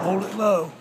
Hold it low.